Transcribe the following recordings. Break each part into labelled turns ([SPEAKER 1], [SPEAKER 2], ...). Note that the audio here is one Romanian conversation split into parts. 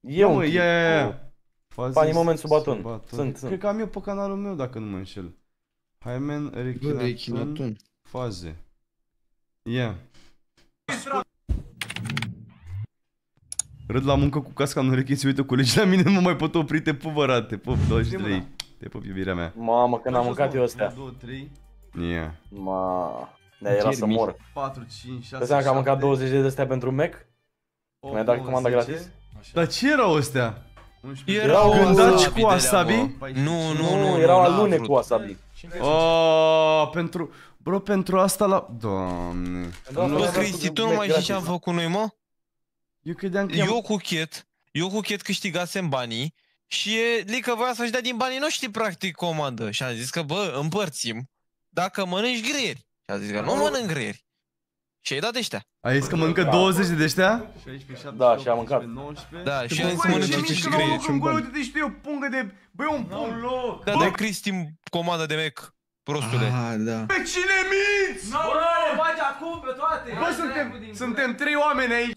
[SPEAKER 1] E un
[SPEAKER 2] mă,
[SPEAKER 1] clip
[SPEAKER 2] ia, ia, ia.
[SPEAKER 1] cu-
[SPEAKER 2] Faze
[SPEAKER 1] Funny moment sub aton.
[SPEAKER 2] aton.
[SPEAKER 1] Sunt, sunt.
[SPEAKER 2] Cred că am eu pe canalul meu, dacă nu mă înșel. Hymen,
[SPEAKER 3] Bă,
[SPEAKER 2] Rechinaton,
[SPEAKER 3] Echinaton.
[SPEAKER 2] faze. Ia. Râd la muncă cu casca în ureche și uite colegii la mine nu mă mai pot opri, te pup, bărat, te pup, 23. Te pup, iubirea mea.
[SPEAKER 1] Mamă, când am mâncat eu astea.
[SPEAKER 2] 2, 3. Ia.
[SPEAKER 1] Ma, ne era să
[SPEAKER 3] Germi.
[SPEAKER 1] mor.
[SPEAKER 2] 4, 5, 6,
[SPEAKER 1] Dă seama că am mâncat 20 de astea pentru Mac? Mi-ai dat comanda gratis?
[SPEAKER 2] Dar ce erau astea?
[SPEAKER 4] Erau
[SPEAKER 2] Gândaci
[SPEAKER 4] wasabi
[SPEAKER 2] cu
[SPEAKER 4] de alea,
[SPEAKER 2] wasabi?
[SPEAKER 4] bă. Nu, nu, nu,
[SPEAKER 1] erau
[SPEAKER 4] n-am
[SPEAKER 1] alune
[SPEAKER 4] vrut.
[SPEAKER 1] cu wasabi.
[SPEAKER 2] Oh, pentru... Bro, pentru asta la... Doamne.
[SPEAKER 1] Pentru asta
[SPEAKER 4] Bă,
[SPEAKER 1] am dat
[SPEAKER 4] Cristi,
[SPEAKER 1] cu
[SPEAKER 4] tu nu
[SPEAKER 1] Mac
[SPEAKER 4] mai știi ce am
[SPEAKER 1] gratis.
[SPEAKER 4] făcut noi, mă?
[SPEAKER 2] Eu credeam că... am-
[SPEAKER 4] Eu cu Chet, eu cu Chet câștigasem banii și e Lică voia să-și dea din banii noștri practic comandă și am zis că bă, împărțim dacă mănânci greieri. Și a zis că nu mănânc greieri. Și ai dat ăștia.
[SPEAKER 2] Ai zis că mănâncă 20 de ăștia?
[SPEAKER 1] Da, și am mâncat.
[SPEAKER 4] Da, și
[SPEAKER 3] Bă,
[SPEAKER 4] am zis
[SPEAKER 3] băi,
[SPEAKER 4] să mănânci
[SPEAKER 3] ce
[SPEAKER 4] și
[SPEAKER 3] mișto,
[SPEAKER 4] greieri.
[SPEAKER 3] mă, cum- bani.
[SPEAKER 2] uite, știu eu, pungă de... Băi, un pun loc!
[SPEAKER 4] Că de Cristi comandă de Mac, prostule.
[SPEAKER 3] Ah, da.
[SPEAKER 2] Pe cine minți?
[SPEAKER 5] Nu, nu, le faci acum pe toate!
[SPEAKER 2] Bă, suntem, suntem trei oameni aici!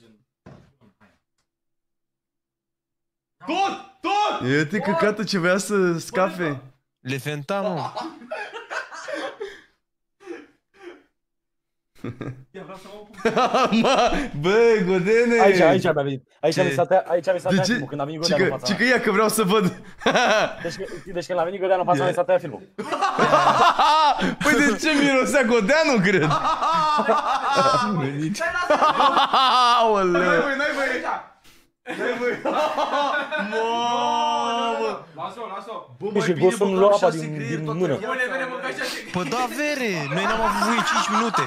[SPEAKER 2] Tot! Tot! E te căcată ce voia să scape.
[SPEAKER 4] Le fenta, mă.
[SPEAKER 2] Mă, bă, Godene!
[SPEAKER 1] Aici, aici mi-a venit. Aici mi
[SPEAKER 2] Ce?
[SPEAKER 1] s-a tăiat, aici mi s-a
[SPEAKER 2] De
[SPEAKER 1] tăiat
[SPEAKER 2] ce?
[SPEAKER 1] filmul, când a venit
[SPEAKER 2] Ce
[SPEAKER 1] Godeanu în
[SPEAKER 2] că,
[SPEAKER 1] fața
[SPEAKER 2] ce
[SPEAKER 1] mea.
[SPEAKER 2] că ia că vreau să văd.
[SPEAKER 1] Deci, că- deci când a venit Godeanu în fața mea, mi s-a tăiat filmul.
[SPEAKER 2] Păi de ce mirosea Godeanu, cred? Aoleu!
[SPEAKER 5] N-ai voie aici!
[SPEAKER 2] Mamă!
[SPEAKER 5] Lasă-o, lasă-o!
[SPEAKER 2] Bă,
[SPEAKER 1] Și gostul îmi lua apa din, din mână.
[SPEAKER 5] Bune, bine, mânca și
[SPEAKER 4] Păi da, vere, noi n-am avut voie 5 minute.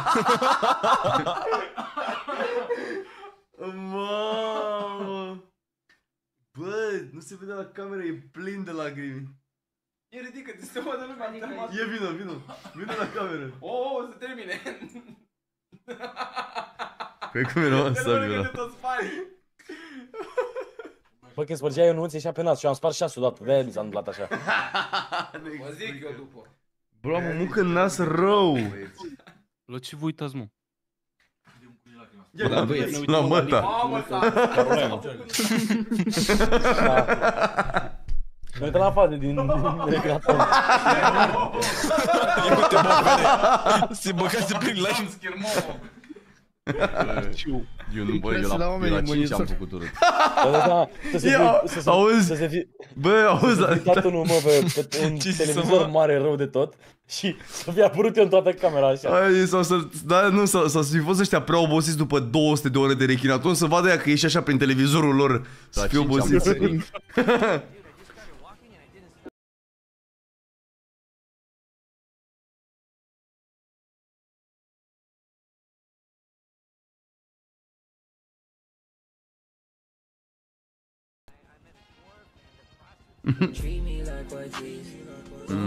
[SPEAKER 2] Mamă! Bă, nu se vede la cameră, e plin de lacrimi.
[SPEAKER 5] E ridică-te, să vadă lumea
[SPEAKER 2] E vino, vino, vino la cameră.
[SPEAKER 5] Oh, să termine!
[SPEAKER 2] Păi cum era mă,
[SPEAKER 5] Te
[SPEAKER 2] Sabina?
[SPEAKER 5] rog de toți fanii!
[SPEAKER 1] Bă, când spărgea eu nuț, ieșea pe nas și am spart șase odată. De-aia mi s-a întâmplat așa.
[SPEAKER 5] Vă zic eu după.
[SPEAKER 2] Bro, mă mucă în nas rău.
[SPEAKER 6] La ce vă uitați, mă?
[SPEAKER 3] Bă, băieți.
[SPEAKER 2] La măta.
[SPEAKER 5] Mamă, s-a...
[SPEAKER 1] Ne uităm la faze din din recreator.
[SPEAKER 4] Eu te bă, vere. Se băgase prin live.
[SPEAKER 5] Am schirmou.
[SPEAKER 2] Eu nu, bă, eu
[SPEAKER 3] Lasă la
[SPEAKER 2] la,
[SPEAKER 3] oameni
[SPEAKER 2] eu la 5
[SPEAKER 3] monitor.
[SPEAKER 2] am făcut urât.
[SPEAKER 1] Bă, dă seama, Să se
[SPEAKER 2] Ia,
[SPEAKER 1] fi, să se,
[SPEAKER 2] auzi?
[SPEAKER 1] să se fi
[SPEAKER 2] Bă, auzi, da,
[SPEAKER 1] uitat unul, mă, pe, pe un
[SPEAKER 4] Ce să
[SPEAKER 1] televizor
[SPEAKER 4] mă?
[SPEAKER 1] mare rău de tot și să fie apărut eu în toată camera așa.
[SPEAKER 2] Ai, sau să, da, nu, sau, sau să fi fost ăștia prea obosiți după 200 de ore de rechinaton să vadă ea că ești așa prin televizorul lor să fie obosiți.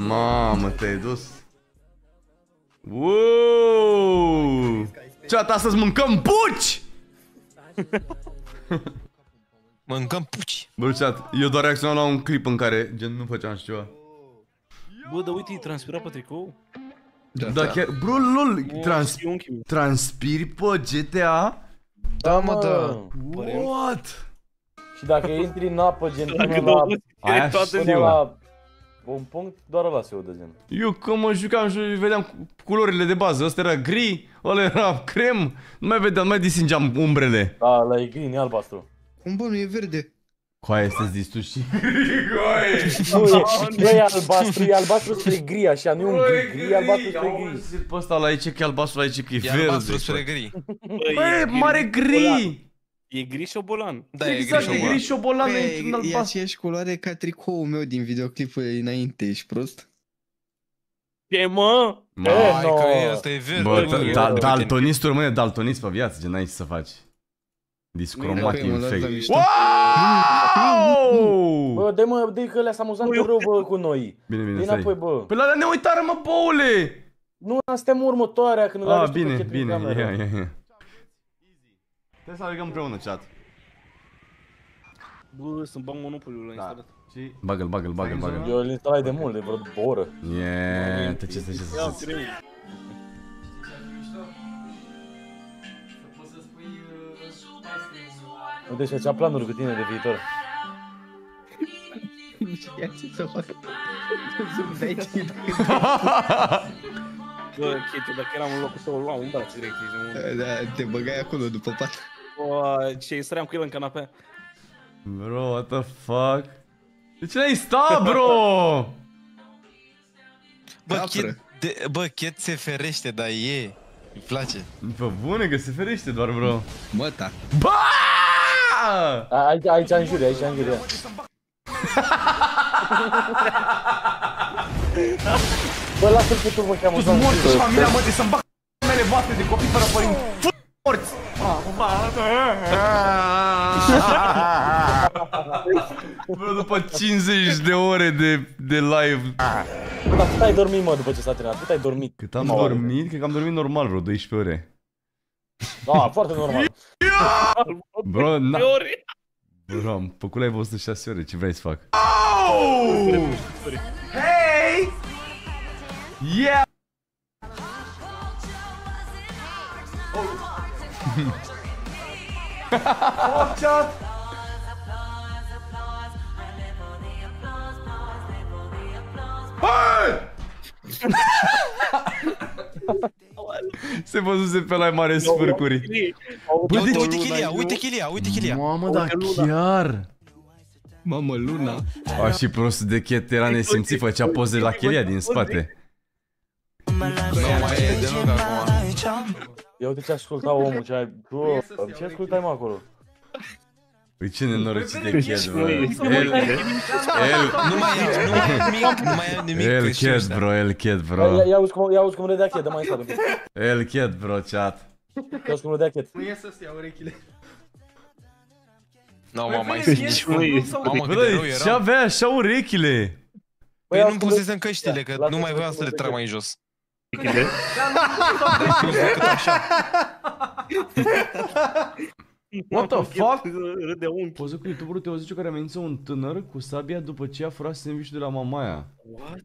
[SPEAKER 2] Mamă, te-ai dus. Wow! Ceata, astăzi mâncăm buci!
[SPEAKER 4] Mâncăm puci.
[SPEAKER 2] Bă, chat, eu doar reacționam la un clip în care gen nu făceam așa ceva.
[SPEAKER 6] Bă, dar uite, e transpirat pe tricou.
[SPEAKER 2] Da, chiar, bro, lol, trans,
[SPEAKER 6] E unchiul meu.
[SPEAKER 2] transpiri pe GTA?
[SPEAKER 3] Da, mă, da.
[SPEAKER 2] What?
[SPEAKER 1] Și dacă intri în apă, gen până
[SPEAKER 6] Dacă
[SPEAKER 1] la,
[SPEAKER 6] două
[SPEAKER 2] Aia
[SPEAKER 6] toată
[SPEAKER 2] știu.
[SPEAKER 1] până
[SPEAKER 6] ziua.
[SPEAKER 1] la un punct, doar ăla se udă, gen.
[SPEAKER 2] Eu că mă jucam și vedeam cu- culorile de bază. Ăsta era gri, ăla era crem. Nu mai vedeam, nu mai distingeam umbrele.
[SPEAKER 1] Da, la e green, e albastru.
[SPEAKER 3] Cum bă, nu e verde?
[SPEAKER 2] Coaie, este zis tu și...
[SPEAKER 1] Nu, e, nu e albastru, e albastru spre gri, așa, nu e un gri, gri, e albastru spre gri.
[SPEAKER 2] Pe ăsta la aici că e albastru, la aici că e
[SPEAKER 4] E
[SPEAKER 2] verde.
[SPEAKER 4] albastru spre gri.
[SPEAKER 2] Băi, mare gri!
[SPEAKER 6] E gri șobolan.
[SPEAKER 4] Da, e gri
[SPEAKER 2] Exact, e
[SPEAKER 4] șobolan.
[SPEAKER 2] gri șobolan,
[SPEAKER 3] Bă,
[SPEAKER 2] e un
[SPEAKER 3] e, e
[SPEAKER 2] albastru.
[SPEAKER 3] aceeași culoare ca tricoul meu din videoclipul înainte, ești prost?
[SPEAKER 6] E, mă!
[SPEAKER 2] Mă,
[SPEAKER 1] E,
[SPEAKER 4] Hai
[SPEAKER 1] no.
[SPEAKER 4] că e, ăsta e verde.
[SPEAKER 2] Bă,
[SPEAKER 4] mă,
[SPEAKER 2] da-
[SPEAKER 4] e
[SPEAKER 2] da-
[SPEAKER 4] verde.
[SPEAKER 2] daltonistul rămâne daltonist pe viață, gen n-ai ce să faci. Discromat
[SPEAKER 3] Păi, mă, las la
[SPEAKER 2] infect.
[SPEAKER 3] mișto.
[SPEAKER 2] Wow!
[SPEAKER 1] Bă, dă mă, dă că le sunt amuzante rău, bă, cu noi.
[SPEAKER 2] Bine, bine,
[SPEAKER 1] Vin
[SPEAKER 2] stai.
[SPEAKER 1] înapoi, bă.
[SPEAKER 2] Păi la alea ne uitară, mă, boule!
[SPEAKER 1] Nu, astea mă următoarea, când le
[SPEAKER 2] Ah,
[SPEAKER 1] arăți tu pe
[SPEAKER 2] bine,
[SPEAKER 1] chat prin
[SPEAKER 2] bine,
[SPEAKER 1] cameră.
[SPEAKER 2] ia, ia, ia. Trebuie să alergăm împreună, chat.
[SPEAKER 6] Bă, să-mi bag monopolul la instalat.
[SPEAKER 2] Și... Bagă-l, bagă-l, bagă-l, bagă-l.
[SPEAKER 1] Eu îl instalai de mult, de vreo o oră.
[SPEAKER 2] Yeah, te ce să ce să
[SPEAKER 6] Ia,
[SPEAKER 2] să
[SPEAKER 6] trei.
[SPEAKER 5] Să poți să spui... uh,
[SPEAKER 1] Uite și făcea planuri cu tine de viitor.
[SPEAKER 3] Nu știa ce să fac. Zâmbeai și
[SPEAKER 6] Bă, Chetu, dacă eram în locul tău, îl luam în brațe direct. ziceam,
[SPEAKER 3] Da, te băgai acolo după pat.
[SPEAKER 6] Bă, ce săream cu el în canapea.
[SPEAKER 2] Bro, what the fuck? De ce n-ai sta, bro?
[SPEAKER 4] Bă,
[SPEAKER 3] Capră.
[SPEAKER 4] Chet, de, bă, Chet se ferește, dar e. Îi place.
[SPEAKER 2] Pe bune că se ferește doar, bro.
[SPEAKER 3] Mă, ta.
[SPEAKER 2] Ba!
[SPEAKER 1] A- Aici, aici în jur, aici în jur. Bă, lasă-l pe tu, mă, că am
[SPEAKER 2] Tu
[SPEAKER 1] uzat.
[SPEAKER 2] morți și familia, mă, de să-mi bag mele voastre de copii fără părinți. F- morți! Bro, după 50 de ore de, de live.
[SPEAKER 1] Bă, dar cât ai dormit, mă, după ce s-a terminat? Cât ai dormit?
[SPEAKER 2] Cât am
[SPEAKER 1] Prima oară.
[SPEAKER 2] dormit? Cred că am dormit normal vreo 12 ore.
[SPEAKER 1] Da, foarte normal.
[SPEAKER 2] Bro, na...
[SPEAKER 6] Pe ore.
[SPEAKER 2] Bro, am făcut live 106 ore, ce vrei să fac? Oh! Hey! Yeah! oh, chat! Hey! Se văzuse pe la mare sfârcuri.
[SPEAKER 4] Bă,
[SPEAKER 2] Bă,
[SPEAKER 4] uite,
[SPEAKER 2] de
[SPEAKER 4] uite chilia, uite chilia, uite chilia.
[SPEAKER 2] Mamă, da chiar!
[SPEAKER 3] Mamă, Luna.
[SPEAKER 2] A, și prostul de chet era nesimțit, făcea poze la chelia din spate.
[SPEAKER 4] Acum.
[SPEAKER 1] Ia uite ce asculta omul, ce ai... Bro, ce ascultai, mă, acolo?
[SPEAKER 2] Păi ce nenorocit de chet, bro. El,
[SPEAKER 6] Să mă
[SPEAKER 2] el,
[SPEAKER 4] Nu mai e, nu mai e nimic, nu mai e nimic.
[SPEAKER 2] el
[SPEAKER 4] că și
[SPEAKER 2] chet,
[SPEAKER 4] ăștia.
[SPEAKER 2] bro, el chet,
[SPEAKER 1] Ia,
[SPEAKER 2] bro.
[SPEAKER 1] ia auzi cum, ia auzi cum râdea Chet, dă mai în spate.
[SPEAKER 2] El chet, bro, chat.
[SPEAKER 1] Ia auzi cum râdea Chet.
[SPEAKER 5] Nu ies să-ți ia urechile.
[SPEAKER 4] Nu, mă, mai
[SPEAKER 5] Păi,
[SPEAKER 4] sunt nici
[SPEAKER 5] vine,
[SPEAKER 4] cum.
[SPEAKER 5] vine, sau-
[SPEAKER 4] Mamă,
[SPEAKER 2] Bă,
[SPEAKER 4] cât de rău
[SPEAKER 2] dar ce
[SPEAKER 4] era.
[SPEAKER 2] avea așa urechile?
[SPEAKER 4] Păi
[SPEAKER 1] ia
[SPEAKER 4] nu
[SPEAKER 1] auzi cum
[SPEAKER 4] pusesem
[SPEAKER 1] râdea-
[SPEAKER 4] căștile, că
[SPEAKER 1] Lasă-mă
[SPEAKER 4] nu mai
[SPEAKER 1] să
[SPEAKER 4] voiam
[SPEAKER 1] văd
[SPEAKER 4] să le
[SPEAKER 1] cum
[SPEAKER 4] trag
[SPEAKER 1] râdea
[SPEAKER 4] mai jos.
[SPEAKER 2] What the fuck?
[SPEAKER 6] Râde unchi.
[SPEAKER 2] Poză cu youtuberul Teo Ziciu care amenință un tânăr cu sabia după ce a furat sandwich de la mamaia.
[SPEAKER 6] What?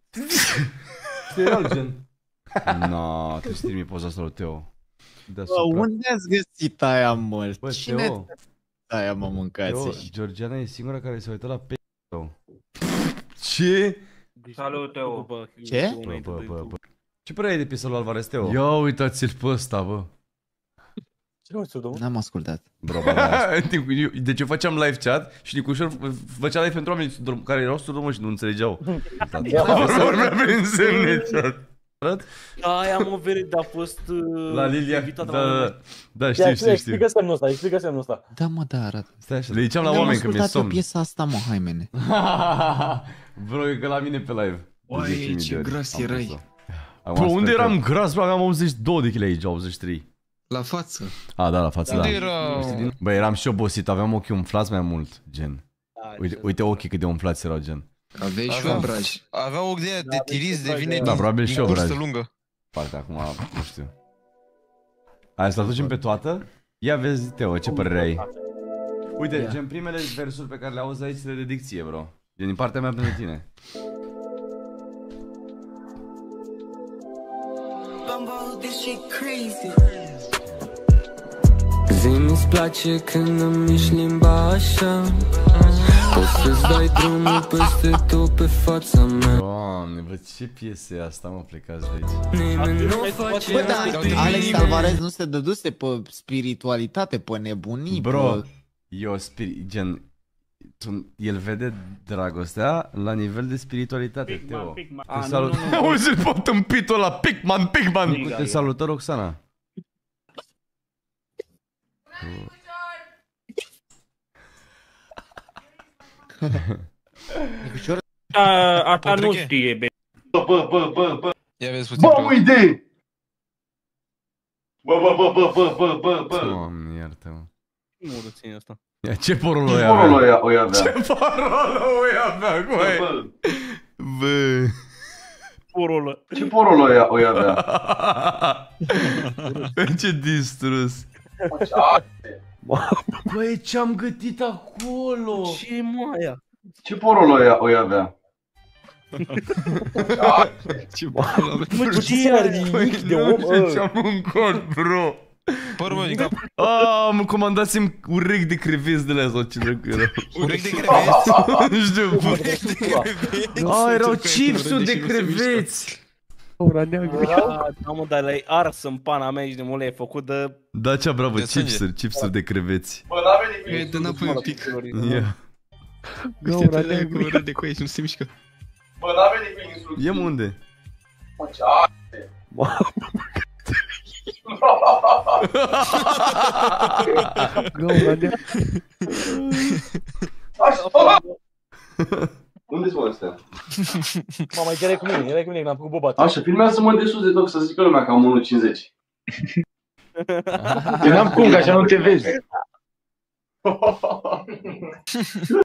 [SPEAKER 2] Serial, gen. No, trebuie să trimit poza asta lui Teo.
[SPEAKER 7] Bă,
[SPEAKER 2] Deasupra.
[SPEAKER 7] unde ați găsit aia, mă?
[SPEAKER 2] Bă,
[SPEAKER 7] Cine
[SPEAKER 2] Teo,
[SPEAKER 7] aia, mă,
[SPEAKER 2] Teo,
[SPEAKER 7] mâncați?
[SPEAKER 2] Georgiana e singura care se uită la pe tău. Ce?
[SPEAKER 5] Salut, Teo.
[SPEAKER 6] Bă,
[SPEAKER 7] Ce?
[SPEAKER 2] Bă, bă, bă, bă. Ce părere ai de piesa lui Alvarez Teo? Ia uitați-l pe ăsta, bă.
[SPEAKER 1] Ce mă țudă, mă?
[SPEAKER 7] N-am ascultat.
[SPEAKER 2] Bro, bă, da. Deci eu făceam live chat și Nicușor făcea live pentru oameni care erau surdomă și nu înțelegeau. Vorbea prin semne chat. Arăt?
[SPEAKER 6] Da, aia mă vede, a fost uh,
[SPEAKER 2] La Lilia,
[SPEAKER 6] invitată
[SPEAKER 2] da,
[SPEAKER 6] la
[SPEAKER 2] da,
[SPEAKER 6] mine.
[SPEAKER 2] da,
[SPEAKER 1] Ia,
[SPEAKER 2] știu, știu, știu.
[SPEAKER 1] explică semnul ăsta, explică semnul ăsta.
[SPEAKER 7] Da, mă, da, arată.
[SPEAKER 2] Stai așa, le ziceam la
[SPEAKER 7] N-am
[SPEAKER 2] oameni că mi-e
[SPEAKER 7] ascultat eu
[SPEAKER 2] somn.
[SPEAKER 7] piesa asta, mă, haimene.
[SPEAKER 2] Bro, e că la mine pe live.
[SPEAKER 7] Băi,
[SPEAKER 2] 10.000
[SPEAKER 7] ce
[SPEAKER 2] de ori
[SPEAKER 7] gras
[SPEAKER 2] am
[SPEAKER 7] erai.
[SPEAKER 2] Pus-o. Bro, unde eram gras, bro? Aveam 82 de kg aici, 83.
[SPEAKER 3] La față.
[SPEAKER 2] A, da, la față, da.
[SPEAKER 4] Unde erau?
[SPEAKER 2] Bă, eram și obosit, aveam ochii umflați mai mult, gen.
[SPEAKER 6] Da,
[SPEAKER 2] Uite, uite ochii cât de umflați erau, gen.
[SPEAKER 3] Aveai și
[SPEAKER 4] Aveam-
[SPEAKER 3] obraj.
[SPEAKER 4] Avea o de de tiriz, devine
[SPEAKER 2] Da,
[SPEAKER 4] din,
[SPEAKER 2] probabil
[SPEAKER 4] din
[SPEAKER 2] și eu,
[SPEAKER 4] cursă
[SPEAKER 2] Brad.
[SPEAKER 4] lungă.
[SPEAKER 2] Poate acum, nu știu. Hai să ducem pe toată? Ia vezi, Teo, ce părere ai? Uite,
[SPEAKER 3] Ia.
[SPEAKER 2] gen primele versuri pe care le auzi aici sunt de dicție, bro. Gen din partea mea pentru tine.
[SPEAKER 8] Zi-mi-ți place când îmi miști limba așa Poți să-ți dai drumul peste tot pe fața mea
[SPEAKER 2] Doamne, bă, ce piesă e asta, mă, plecați de aici.
[SPEAKER 8] Nimeni nu face
[SPEAKER 7] Bă,
[SPEAKER 8] mai
[SPEAKER 7] da,
[SPEAKER 8] bine.
[SPEAKER 7] Alex Alvarez nu se dăduse pe spiritualitate, pe nebunii,
[SPEAKER 2] Bro,
[SPEAKER 7] pe...
[SPEAKER 2] eu spirit, gen, tu, el vede dragostea la nivel de spiritualitate, Teo.
[SPEAKER 6] Pigman.
[SPEAKER 2] Te
[SPEAKER 6] A, nu,
[SPEAKER 2] salut.
[SPEAKER 6] nu, nu.
[SPEAKER 2] Auzi-l pe tâmpitul ăla, Picman, Picman!
[SPEAKER 6] Liga,
[SPEAKER 2] Te
[SPEAKER 6] e.
[SPEAKER 2] salută, Roxana.
[SPEAKER 7] Nicușor,
[SPEAKER 6] A, a ta nu
[SPEAKER 4] Potriche.
[SPEAKER 6] știe, be.
[SPEAKER 5] Bă, bă, bă, bă, bă.
[SPEAKER 4] Ia vezi puțin.
[SPEAKER 5] Bă,
[SPEAKER 4] preot.
[SPEAKER 5] uite! Bă, bă, bă, bă, bă, bă, bă, bă.
[SPEAKER 2] Doamne, iartă-mă.
[SPEAKER 6] Nu reține asta.
[SPEAKER 2] Ia, ce porul ăla
[SPEAKER 5] Ce
[SPEAKER 2] avea?
[SPEAKER 5] porul ăia o avea?
[SPEAKER 2] Ce porul ăla avea,
[SPEAKER 5] Bă,
[SPEAKER 2] coi?
[SPEAKER 5] bă,
[SPEAKER 2] Bă.
[SPEAKER 6] Porul ăla.
[SPEAKER 5] ce porul ăia o avea?
[SPEAKER 2] Ce distrus. Băi, ce-am gătit acolo?
[SPEAKER 6] Ce mă aia?
[SPEAKER 5] Ce porul ăia o avea?
[SPEAKER 3] Ce bă,
[SPEAKER 1] Mă, ce are nimic de om,
[SPEAKER 2] ce
[SPEAKER 1] ă?
[SPEAKER 2] ce-am mâncat, bro?
[SPEAKER 4] Părul meu din cap.
[SPEAKER 2] Ah, mă comandați-mi urechi de creveți de la sau ce dracu era.
[SPEAKER 4] Urechi de creveți.
[SPEAKER 2] Nu știu.
[SPEAKER 4] Urechi de creveți.
[SPEAKER 2] Ah, erau chipsuri de creveți.
[SPEAKER 6] Da, da, mă, dar le-ai ars în pana mea și de mult le-ai făcut de...
[SPEAKER 2] Da, ce bravo,
[SPEAKER 4] De sânge.
[SPEAKER 2] chipsuri, chipsuri de creveți.
[SPEAKER 5] Bă, n-a venit
[SPEAKER 3] E, dă înapoi un pic.
[SPEAKER 2] Ia.
[SPEAKER 3] Uite, te cu ură de cu aici, nu se mișcă.
[SPEAKER 5] Bă, n-a venit cu instrucții.
[SPEAKER 2] Ia mă unde?
[SPEAKER 5] Mă, ce aste. Așa. Unde sunt astea?
[SPEAKER 1] Mama, chiar e cu mine, era cu mine, când am făcut bobat.
[SPEAKER 5] Așa, filmează-mă de sus de tot, să zică lumea că am 1,50.
[SPEAKER 9] Eu n-am cum, că așa nu te vezi.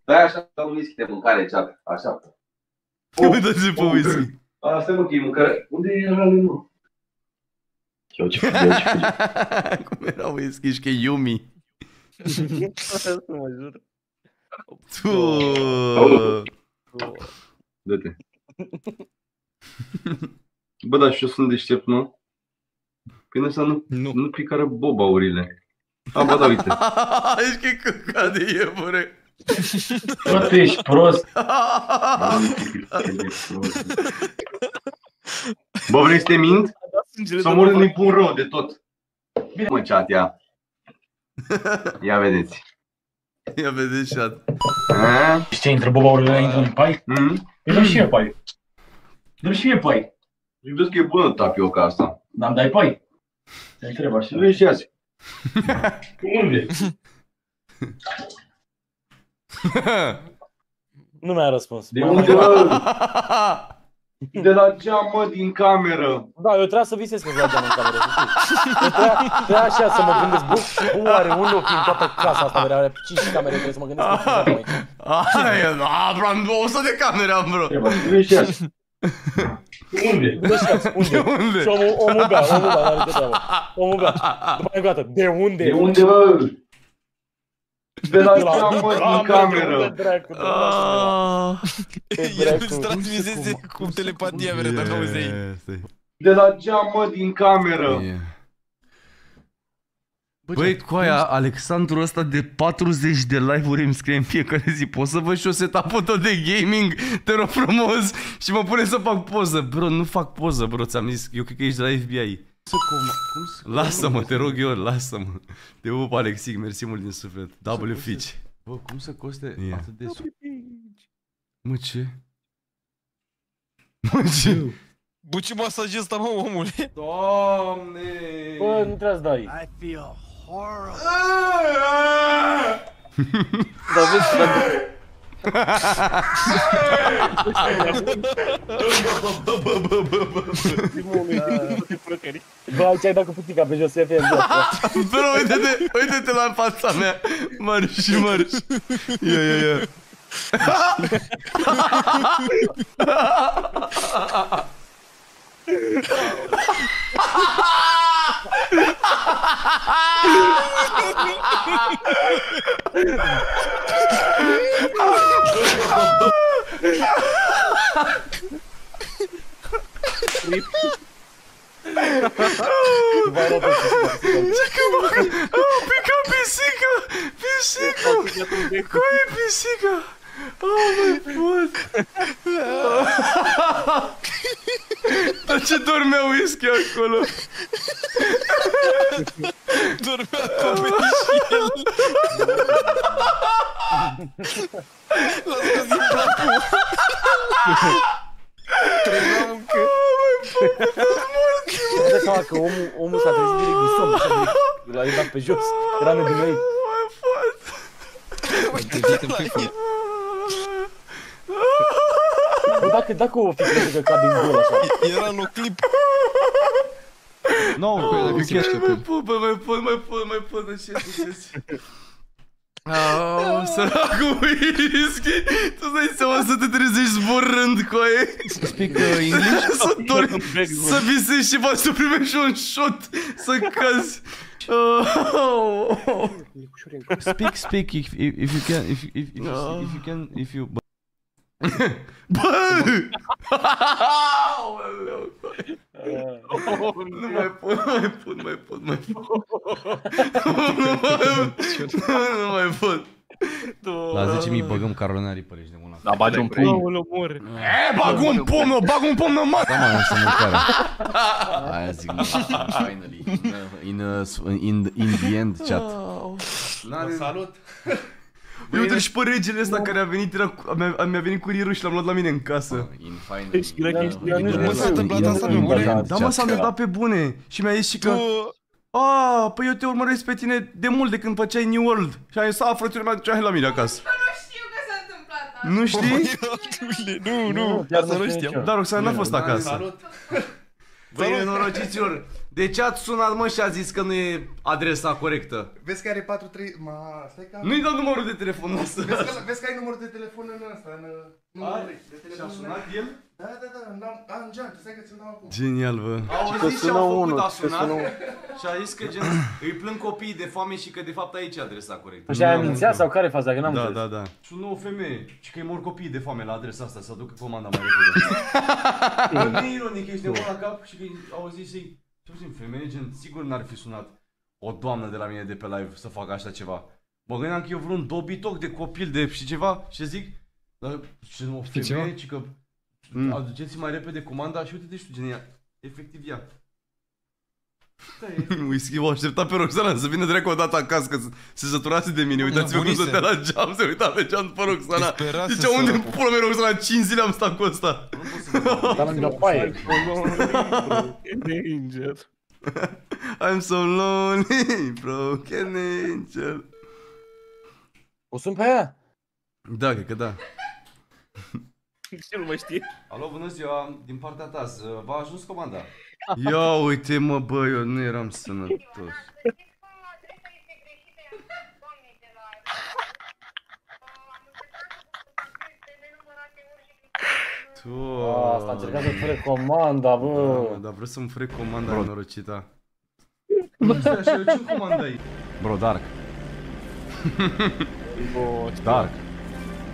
[SPEAKER 5] Da, așa, dau un whisky de mâncare, chat. Așa.
[SPEAKER 2] Uite-te pe whisky.
[SPEAKER 5] Asta mă, că e mâncare. Unde e ăla, mă?
[SPEAKER 9] Eu ce fugi, eu ce fugi.
[SPEAKER 2] Cum era whisky și că e Yumi.
[SPEAKER 6] Nu mă jur.
[SPEAKER 2] Tu.
[SPEAKER 5] Dă-te. Bă, dar și eu sunt deștept, nu? Păi ăsta nu,
[SPEAKER 3] Nu.
[SPEAKER 5] nu picară bobaurile. A, bă, da, uite.
[SPEAKER 2] Ești că căcat de iepure.
[SPEAKER 9] Bă, tu ești prost.
[SPEAKER 5] Bă, vrei să te mint?
[SPEAKER 6] Sângele
[SPEAKER 5] Să
[SPEAKER 6] de
[SPEAKER 5] mor
[SPEAKER 6] băbat.
[SPEAKER 5] în pun rău de tot. Bine, mă, chat, ia. Ia vedeți.
[SPEAKER 2] Ia vedeți chat.
[SPEAKER 5] A?
[SPEAKER 9] Și ce, intră bobaurile, intră în pai?
[SPEAKER 5] Mm?
[SPEAKER 9] Păi dă-mi și mie pai. Dă-mi și mie pai.
[SPEAKER 5] Eu vezi că e bună tapioca asta.
[SPEAKER 9] N-am dai pai? Te întreb așa.
[SPEAKER 5] Nu ești azi.
[SPEAKER 9] Unde?
[SPEAKER 1] Nu mi-a răspuns.
[SPEAKER 5] De unde, bă? De la geam, mă, din cameră.
[SPEAKER 1] Da, eu trebuia să visez când mergeam în cameră, să știi. Eu trebuia, trebuia așa să mă gândesc, bă, bă, oare un loc în toată casa asta, mere, are 5 camere, trebuie să mă gândesc că ce aici.
[SPEAKER 2] Aia, da, bro, am 200 de camere am, bro.
[SPEAKER 5] Nu ești azi.
[SPEAKER 9] Unde?
[SPEAKER 1] Unde și unde?
[SPEAKER 2] De unde?
[SPEAKER 1] Și omul, omul bea, omul bea, n-are ce treabă. Omul bea. După aia gata, de unde?
[SPEAKER 5] De unde, bă? De la
[SPEAKER 1] De la
[SPEAKER 5] geam, mă, din
[SPEAKER 1] De
[SPEAKER 5] cameră.
[SPEAKER 1] dracu, de
[SPEAKER 2] Ah.
[SPEAKER 4] El îți transmiseze cu telepatia mere, dar nu auzeai.
[SPEAKER 2] Este.
[SPEAKER 5] De la geam, mă, din cameră.
[SPEAKER 2] E. Băi, cu aia, Alexandru ăsta de 40 de live-uri îmi scrie în fiecare zi Poți să văd și eu setup-ul tău de gaming? Te rog frumos Și mă pune să fac poză Bro, nu fac poză, bro, ți-am zis Eu cred că ești de la FBI Lasă-mă, te rog eu, lasă-mă Te pup, Alexic, mersi mult din suflet W Fitch Bă, cum să coste Ia. atât de sus? Mă, ce? Mă, ce?
[SPEAKER 4] Bă, ce masaj ăsta, mă, omule?
[SPEAKER 2] Doamne!
[SPEAKER 1] Bă, nu trebuie să dai.
[SPEAKER 6] Dar vezi, dar
[SPEAKER 1] Bă, aici ai dat cu putica pe jos, să fie în viață.
[SPEAKER 2] Bro, uite-te, uite-te la fața mea. Marș și marș Ia, ia, ia
[SPEAKER 1] Vai, arată putica.
[SPEAKER 2] Au picat pisica Pisica Cum e pisica? Oh my god Dar ce dormea whisky acolo?
[SPEAKER 4] Dormea acoperit și el. L-a scos din plapul. Trebuia încă.
[SPEAKER 1] Îți dai seama că omul, omul s-a trezit direct din somn, așa direct. L-a dat pe jos. Era nebunit.
[SPEAKER 3] Uite-te pe Facebook.
[SPEAKER 1] Bă, dacă, dacă o fi crezut că cad din gol așa.
[SPEAKER 4] Era în o clip.
[SPEAKER 2] No,
[SPEAKER 3] Păi, dacă se mișcă
[SPEAKER 2] mai
[SPEAKER 3] pe-
[SPEAKER 2] pot, bă, mai pot, mai pot, mai pot, nu ce ce Au, săracul whisky Tu îți dai seama să te trezești zburând cu aia
[SPEAKER 3] Speak uh, English?
[SPEAKER 2] Să dormi, să visezi ceva, să primești un shot Să cazi Oh. Speak, speak if, if, if you can, if, if, if, if, you- if you can, if you... Bă! Bă! Aoleu, Nu mai pot, nu mai pot, nu mai pot, nu mai pot. Nu mai pot. Nu mai pot. La 10.000 băgăm Carolina Reaper, ești de mână.
[SPEAKER 1] Da, bagi un pui.
[SPEAKER 6] Aoleu, mor.
[SPEAKER 2] E, bag un pom, mă, bag un pom, mă,
[SPEAKER 10] Da, mă, să mâncare. Aia zic, mă, finally. In, uh, in, in the end, chat.
[SPEAKER 2] Salut! Băi, uite și pe regele ăsta care a venit, era, cu- mi-a, mi-a venit curierul și l-am luat la mine în casă.
[SPEAKER 10] In finally.
[SPEAKER 6] Și cred că ești
[SPEAKER 1] Eu nici
[SPEAKER 4] Mă,
[SPEAKER 1] nu
[SPEAKER 4] s-a
[SPEAKER 1] știu.
[SPEAKER 4] întâmplat asta pe bune?
[SPEAKER 2] Da, mă, s-a întâmplat pe bune. Și mi-a zis și că... A, păi eu te urmăresc pe tine de mult de când făceai New World. Și am zis, a, frăților, mea duceai la mine acasă. Nu știi?
[SPEAKER 4] Nu, nu,
[SPEAKER 1] chiar
[SPEAKER 4] asta nu
[SPEAKER 1] știu
[SPEAKER 4] știam.
[SPEAKER 1] nici eu.
[SPEAKER 2] Dar Roxana n-a fost acasă.
[SPEAKER 10] Salut.
[SPEAKER 2] Băi, nenorociților, de ce ați sunat, mă, și a zis că nu e adresa corectă?
[SPEAKER 11] Vezi că are 4-3... Ma, stai că...
[SPEAKER 2] Nu-i dau numărul de telefon ăsta.
[SPEAKER 11] Vezi că, vezi că ai numărul de telefon în ăsta, în... Numărul de telefon.
[SPEAKER 2] Și-a sunat
[SPEAKER 11] în-
[SPEAKER 2] el?
[SPEAKER 11] Da, da, da, n-am, am în geam, stai că ți-l dau acum.
[SPEAKER 2] Genial, bă. A
[SPEAKER 1] că
[SPEAKER 2] auzit și a
[SPEAKER 1] sună
[SPEAKER 2] făcut,
[SPEAKER 1] unul,
[SPEAKER 2] a
[SPEAKER 1] că
[SPEAKER 2] sunat
[SPEAKER 1] sună
[SPEAKER 2] și a zis că gen, îi plâng copiii de foame și că de fapt aici e adresa corectă.
[SPEAKER 1] Și aia mințea sau care e faza? Că n-am
[SPEAKER 2] Da,
[SPEAKER 1] înțeles.
[SPEAKER 2] da, da. Și o nouă femeie, și că îi mor copiii de foame la adresa asta, să aducă comanda mai repede. Bă, e ironic, ești de la cap și că au zis ei, ce puțin, femeie, gen, sigur n-ar fi sunat o doamnă de la mine de pe live să facă așa ceva. Mă gândeam că eu vreun dobitoc de copil de și ceva și zic, dar și o femeie, ci că aduceți mai repede comanda și uite-te și tu, gen, ea, efectiv ea. Whisky o aștepta pe Roxana să vină dracu o dată acasă că se- se săturase de mine. Uitați-vă cum
[SPEAKER 4] Nebunise.
[SPEAKER 2] stătea la geam, se uita pe geam după Roxana.
[SPEAKER 4] Disperase
[SPEAKER 2] Zicea, unde
[SPEAKER 4] săracul.
[SPEAKER 2] pula mea Roxana? 5 zile am stat cu ăsta.
[SPEAKER 1] Dar lângă paie.
[SPEAKER 6] Danger.
[SPEAKER 2] I'm so lonely, broken angel.
[SPEAKER 1] O sun pe aia?
[SPEAKER 2] Da, cred că da.
[SPEAKER 6] Ce nu mai știe?
[SPEAKER 2] Alo, bună ziua, din partea ta, să- v-a ajuns comanda. Ia uite mă, bă, eu nu eram sănătos. Tu.
[SPEAKER 1] A, Asta a încercat să fure comanda, bă.
[SPEAKER 2] Da, mă, dar vreau să-mi fure comanda nenorocita. Nu știu așa, eu ce comanda ai?
[SPEAKER 10] Bro, Dark.
[SPEAKER 6] Bă,
[SPEAKER 10] Dark.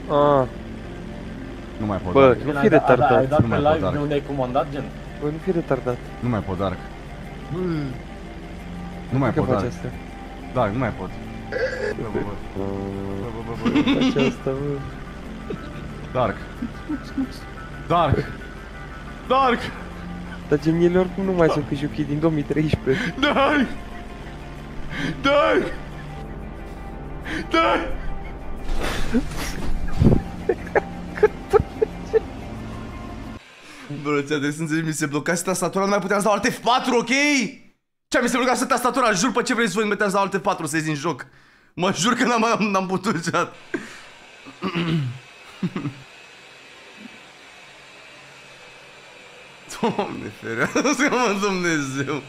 [SPEAKER 12] Ah,
[SPEAKER 10] Nu mai pot,
[SPEAKER 12] bă,
[SPEAKER 10] Dark.
[SPEAKER 12] nu
[SPEAKER 1] Ai
[SPEAKER 12] fi
[SPEAKER 1] dat- ai dat- Ai
[SPEAKER 12] retardat.
[SPEAKER 1] dat
[SPEAKER 10] Nu
[SPEAKER 1] pe
[SPEAKER 10] mai pot,
[SPEAKER 1] live
[SPEAKER 10] dar.
[SPEAKER 1] de unde ai comandat, gen?
[SPEAKER 12] Bă, nu fi retardat.
[SPEAKER 10] Nu mai pot, Dark. Nu mai
[SPEAKER 12] Că
[SPEAKER 10] pot,
[SPEAKER 12] faci
[SPEAKER 10] Dark.
[SPEAKER 12] asta?
[SPEAKER 10] Dark, nu mai pot.
[SPEAKER 12] Faci asta, bă.
[SPEAKER 10] Dark. Dark. Dark.
[SPEAKER 12] Dar geniile oricum nu mai sunt că juchii din 2013.
[SPEAKER 2] Dark! Dark! Dark! Bro, ți-a de să înțelegi, mi se blocase tastatura, nu mai puteam să dau alte F4, ok? Ce mi se blocase tastatura, jur pe ce vrei să voi, nu puteam să dau alte 4 să ies din joc. Mă jur că n-am, n-am putut, chat. Doamne ferească-mă Dumnezeu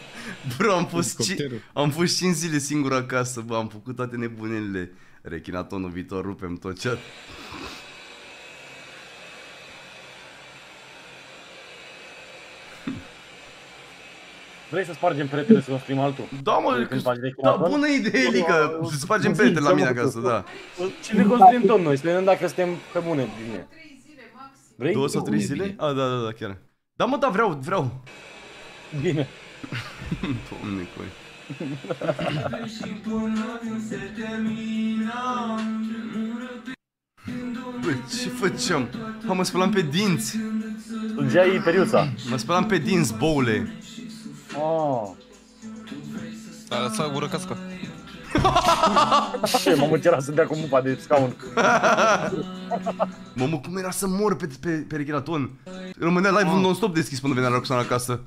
[SPEAKER 2] Bro, am fost, ci, am fost 5 zile singur acasă, bă, am făcut toate nebunelile Rechinatonul viitor, rupem tot chat
[SPEAKER 1] Vrei să spargem peretele să construim altul?
[SPEAKER 2] Da, mă,
[SPEAKER 1] Când
[SPEAKER 2] că,
[SPEAKER 1] faci de
[SPEAKER 2] da,
[SPEAKER 1] comandat?
[SPEAKER 2] bună idee, Lica, să spargem
[SPEAKER 1] Zi,
[SPEAKER 2] perete la
[SPEAKER 1] zi,
[SPEAKER 2] mine
[SPEAKER 1] mă,
[SPEAKER 2] acasă,
[SPEAKER 1] că-
[SPEAKER 2] da
[SPEAKER 1] Și ne construim tot noi, să vedem dacă suntem pe bune bine. Vrei?
[SPEAKER 2] Două sau trei zile? A, da, da, da, chiar Da, mă, da, vreau, vreau
[SPEAKER 1] Bine.
[SPEAKER 2] Doamne, coi Bă, ce făceam? Ha, mă spălam pe dinți
[SPEAKER 1] Stungeai periuța.
[SPEAKER 2] Mă spălam pe dinți, boule
[SPEAKER 1] Oh.
[SPEAKER 4] A lăsat gură casca.
[SPEAKER 1] Ce, mamă, ce era să dea cu mupa de scaun.
[SPEAKER 2] Mamă, cum era să mor pe, pe, pe Reginaton Rămânea live-ul non-stop deschis până venea Roxana acasă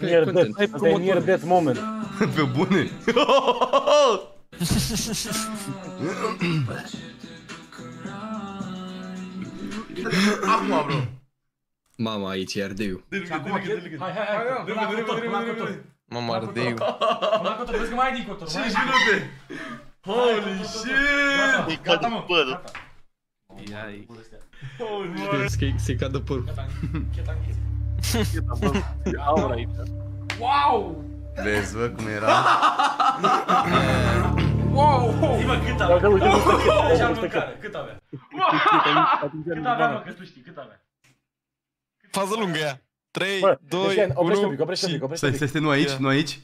[SPEAKER 1] Near death. Asta e near death moment.
[SPEAKER 2] Pe bune Acum, bro
[SPEAKER 3] Mama, aici e ardeiul.
[SPEAKER 1] Hai, hai, hai. Dă la cotor, dă la cotor.
[SPEAKER 4] Mamă, ardeiu.
[SPEAKER 1] Dă la cotor, vezi că mai ai din cotor.
[SPEAKER 2] 5 minute Holy shit
[SPEAKER 1] Gata, mă. Gata.
[SPEAKER 3] Știi că se cadă părul.
[SPEAKER 6] Aur aici.
[SPEAKER 1] Wow!
[SPEAKER 2] Vezi, bă, cum era
[SPEAKER 1] Wow! Zi-mă cât avea. Cât avea? Cât avea, mă, că tu știi, cât avea.
[SPEAKER 4] Fază lungă ea. 3,
[SPEAKER 1] Bă,
[SPEAKER 4] 2,
[SPEAKER 1] deci, oprește
[SPEAKER 4] 1.
[SPEAKER 1] un pic, oprește un pic, oprește un
[SPEAKER 2] Stai,
[SPEAKER 1] pic.
[SPEAKER 2] stai, stai, nu aici, nu aici.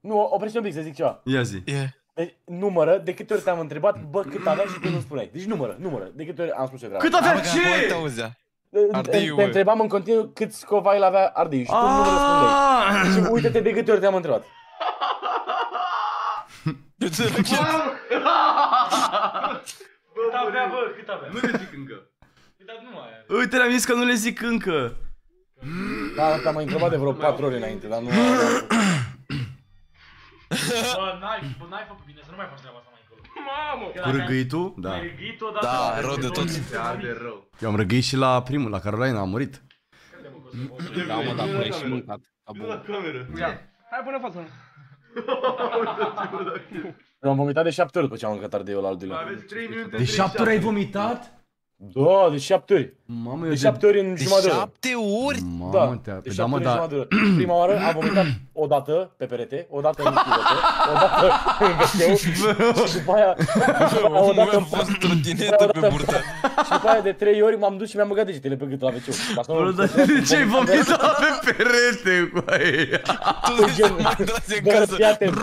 [SPEAKER 1] Nu, oprește un pic să zic ceva.
[SPEAKER 2] Ia zi.
[SPEAKER 4] Yeah.
[SPEAKER 1] Deci, numără, de câte ori te-am întrebat, bă, cât aveai și tu nu spuneai. Deci numără, numără, de câte ori am spus ce treabă.
[SPEAKER 2] Cât avea
[SPEAKER 4] Am
[SPEAKER 2] ce?
[SPEAKER 4] te auzea.
[SPEAKER 1] Te-
[SPEAKER 4] Ardeiul,
[SPEAKER 1] Te
[SPEAKER 4] bă.
[SPEAKER 1] întrebam în continuu cât scovail avea ardei și tu nu răspundeai.
[SPEAKER 2] Ah!
[SPEAKER 1] Și uite-te de câte ori te-am întrebat.
[SPEAKER 4] Eu ți rachet.
[SPEAKER 9] Cât avea, bă, cât avea?
[SPEAKER 2] Nu le zic încă.
[SPEAKER 9] Dar nu mai are.
[SPEAKER 2] Uite, le-am zis că nu le zic încă.
[SPEAKER 1] Da, te-am mai întrebat de vreo 4 ori înainte, dar nu...
[SPEAKER 9] Bă, n-ai, bă, n-ai făcut bine, să nu mai faci treaba asta mai încolo. Mamă!
[SPEAKER 2] Cu râgâitul? Da.
[SPEAKER 9] Ai răgâit odată.
[SPEAKER 4] Da, rău de tot.
[SPEAKER 9] de rău.
[SPEAKER 2] Eu am răgâit și la primul, la Carolina, a murit.
[SPEAKER 6] Da, mă, dar pune și mâncat. Ca
[SPEAKER 9] Nu
[SPEAKER 6] bun.
[SPEAKER 9] la cameră. Hai până față.
[SPEAKER 1] Eu am vomitat de 7 ori după ce am mâncat ardeiul la al doilea.
[SPEAKER 9] Aveți 3 minute.
[SPEAKER 2] De șapte ori ai vomitat?
[SPEAKER 1] Da, de 7 ori.
[SPEAKER 2] Mamă, eu
[SPEAKER 1] De 7 ori în
[SPEAKER 4] De
[SPEAKER 1] jumătate de oră.
[SPEAKER 4] 7 ori?
[SPEAKER 1] Da,
[SPEAKER 2] Mamă, te
[SPEAKER 1] de
[SPEAKER 2] Păi
[SPEAKER 1] 7
[SPEAKER 2] da, mă,
[SPEAKER 1] ori în
[SPEAKER 2] da.
[SPEAKER 1] jumătate de oră. Prima oară am vomitat o dată pe perete, o dată în chilotă, o dată în găseu și după aia, după aia o
[SPEAKER 4] Omul
[SPEAKER 1] dată
[SPEAKER 4] a fost trotinetă pe burtă.
[SPEAKER 1] și după aia de 3 ori m-am dus și mi-am băgat degetele pe gât la wc Ca să nu-
[SPEAKER 2] Bă, dar de ce ai vomitat pe perete cu aia?
[SPEAKER 4] Tu zici să mai intrați în
[SPEAKER 1] Bă,
[SPEAKER 4] casă.
[SPEAKER 1] fii atent,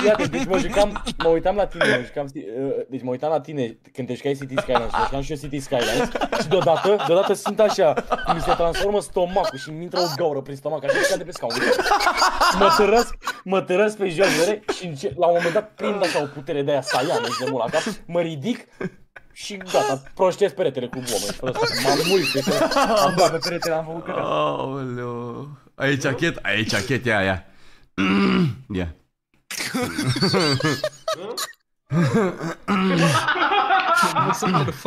[SPEAKER 1] fii atent, deci mă jucam, mă uitam la tine, mă jucam, uh, deci mă uitam la tine când te jucai City Skylines, mă jucam și eu City Skylines și deodată, deodată simt așa, cum mi se transformă stomacul și mi intră o gaură prin stomac, așa și de pe scaun. Mă tărăsc, mă tărăsc pe jos, vere, și înce- la un moment dat prind așa o putere de aia saiană și de mult la cap, mă ridic și gata, proștez peretele cu bombă. fără să- M-am murit, deci am dat pe peretele, am făcut căcat.
[SPEAKER 2] Aoleu. Ai cachet? Ai cachet, ia, ia. Ia.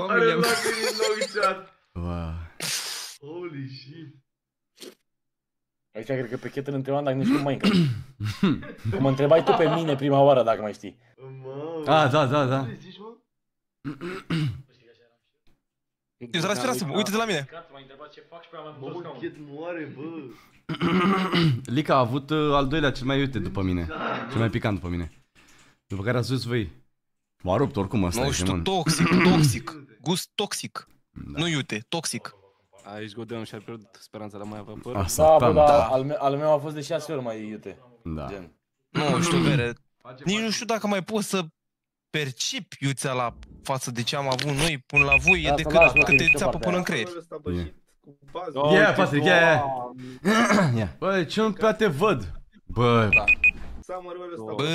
[SPEAKER 9] Are lacrimi în ochi, chat.
[SPEAKER 2] Wow.
[SPEAKER 9] Holy shit.
[SPEAKER 1] Aici cred că pe Chetel întrebam dacă nu știu Minecraft. Că mă întrebai tu pe mine prima oară dacă mai știi.
[SPEAKER 9] Mamă.
[SPEAKER 2] Ah, da, da, da.
[SPEAKER 9] Ce zici, mă?
[SPEAKER 4] Eu tragi terasă, uite-te la mine.
[SPEAKER 9] M-ai întrebat ce fac și pe aia m-am întors scaunul. Chet moare, bă.
[SPEAKER 2] Lica a avut uh, al doilea cel mai iute după mine. Cel mai picant după mine. După care ați zis voi. M-a rupt oricum ăsta.
[SPEAKER 4] Nu
[SPEAKER 2] e
[SPEAKER 4] știu,
[SPEAKER 2] demon.
[SPEAKER 4] toxic, toxic. Gust toxic. Nu iute, toxic.
[SPEAKER 6] Aici Godeon și-a pierdut speranța de a mai avea păr.
[SPEAKER 2] Ah,
[SPEAKER 1] Da,
[SPEAKER 2] satan,
[SPEAKER 1] bă, dar
[SPEAKER 2] da.
[SPEAKER 1] al, meu, al meu a fost de 6 ori mai iute.
[SPEAKER 2] Da.
[SPEAKER 1] Gen.
[SPEAKER 4] Nu știu, vere. Nici nu știu dacă mai pot să percip iuțea la față de ce am avut noi până la voi, e
[SPEAKER 1] Asta
[SPEAKER 4] de cât,
[SPEAKER 1] lasă,
[SPEAKER 4] cât
[SPEAKER 1] ok,
[SPEAKER 4] te
[SPEAKER 1] ce
[SPEAKER 4] țeapă
[SPEAKER 1] partea
[SPEAKER 4] până în
[SPEAKER 1] aia?
[SPEAKER 4] creier.
[SPEAKER 2] Ia, Patrick, ia, ia. Ia. Bă, ce nu prea te văd? Bă,
[SPEAKER 4] Bă,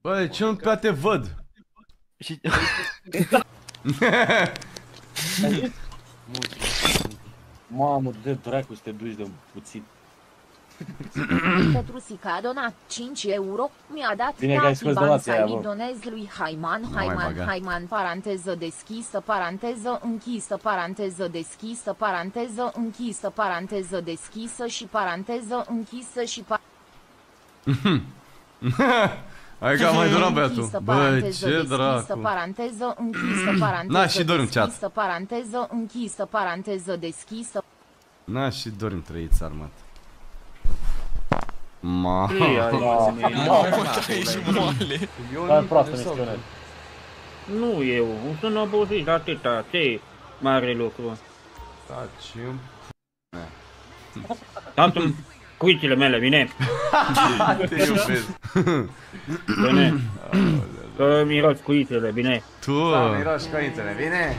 [SPEAKER 2] bă, ce nu prea te văd?
[SPEAKER 1] Mamă, de dracu să te duci de puțin.
[SPEAKER 13] Petrusica a donat 5 euro, mi-a dat
[SPEAKER 1] Bine că ai scos
[SPEAKER 13] tati bani
[SPEAKER 1] donația aia,
[SPEAKER 13] să-i
[SPEAKER 1] bă.
[SPEAKER 13] donez lui Haiman,
[SPEAKER 2] Nu mai
[SPEAKER 13] Haiman,
[SPEAKER 2] băga.
[SPEAKER 13] Haiman, paranteză deschisă, paranteză închisă, paranteză deschisă, paranteză închisă, paranteză deschisă și paranteză închisă și pa-
[SPEAKER 2] Hai că am mai donat băiatul.
[SPEAKER 13] închisă,
[SPEAKER 2] Bă,
[SPEAKER 13] paranteză
[SPEAKER 2] ce
[SPEAKER 13] deschisă,
[SPEAKER 2] dracu.
[SPEAKER 13] paranteză închisă, paranteză
[SPEAKER 2] Na, și dorm, chat.
[SPEAKER 13] deschisă, paranteză închisă, paranteză deschisă,
[SPEAKER 2] Na, și dormi trăiți armat. Ma.
[SPEAKER 4] mamă, trei moale.
[SPEAKER 1] Dar proastă mișcănări.
[SPEAKER 14] Nu eu, sunt obosit atâta, ce mare lucru.
[SPEAKER 2] Taci.
[SPEAKER 14] Dați-mi cuițile mele, bine?
[SPEAKER 2] Te iubesc.
[SPEAKER 14] Bine. Că miros cuițele, bine?
[SPEAKER 2] Tu.
[SPEAKER 10] Miroși coințele, bine?